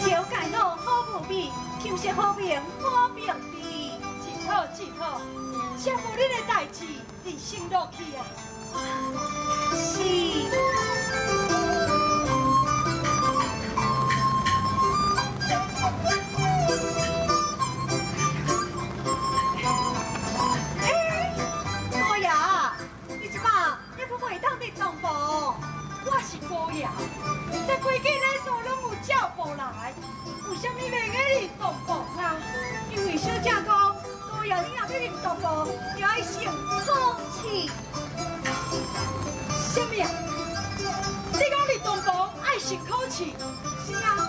可明好明的，真好真好，羡慕你的代志，你升落去啊。是。哎，老爷，你即马也不会当你当房？我是高爷，这几间什么呀？你讲你动房爱吸口气？是啊，